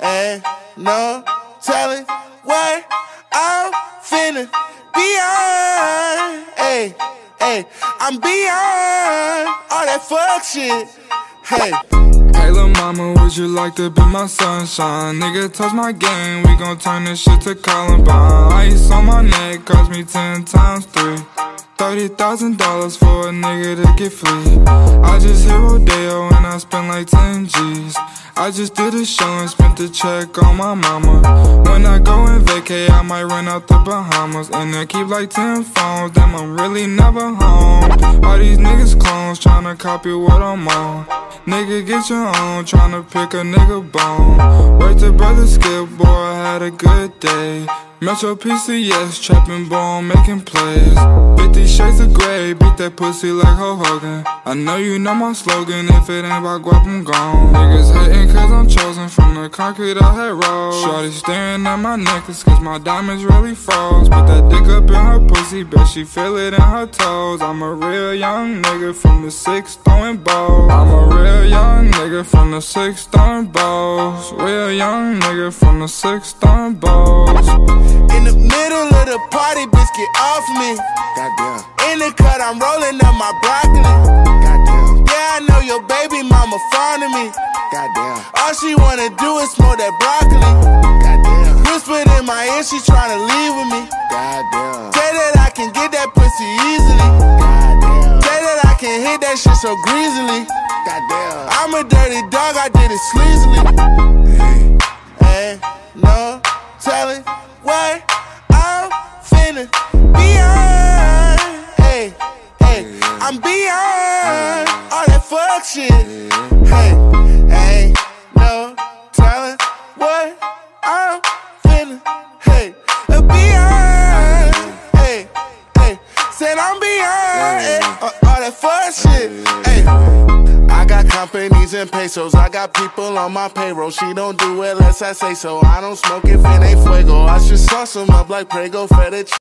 Ain't no telling what I'm finna beyond. Hey, hey, I'm beyond all that fuck shit. Hey. Hey lil' mama, would you like to be my sunshine? Nigga, touch my game, we gon' turn this shit to Columbine Ice on my neck, cost me ten times three Thirty thousand dollars for a nigga to get free I just hit Rodeo I spent like ten G's. I just did a show and spent the check on my mama. When I go and vacay, I might run out the Bahamas. And I keep like ten phones, damn I'm really never home. All these niggas clones tryna copy what I'm on. Nigga get your own, tryna pick a nigga bone. Wait to brother Skip, boy I had a good day Metro PCS, trapping bone, making plays. 50 shades of gray, beat that pussy like Hulk Hogan. I know you know my slogan, if it ain't about guap, I'm gone. Niggas hating cause I'm chosen, from the concrete I had rolled. Shorty staring at my necklace cause my diamonds really froze. Put that dick up in her pussy, bet she feel it in her toes I'm a real young nigga from the six throwing balls I'm a real young nigga from the six throwing balls Real young nigga from the six throwing balls in the middle of the party, bitch, get off me. Goddamn. In the cut, I'm rolling up my broccoli. Goddamn. Yeah, I know your baby mama fond of me. Goddamn. All she wanna do is smoke that broccoli. Goddamn. Whispered in my ear, she tryna leave that shit so greasily. Goddamn. I'm a dirty dog, I did it sleazily. Hey. Hey. No telling what I'm finna beyond. Hey, hey, I'm beyond all that fuck shit. Hey, said I'm beyond hey, eh. uh, all that fuck shit. Hey. I got companies and pesos. I got people on my payroll. She don't do it unless I say so. I don't smoke if it ain't fuego. I should sauce them up like Prego Fettuccine.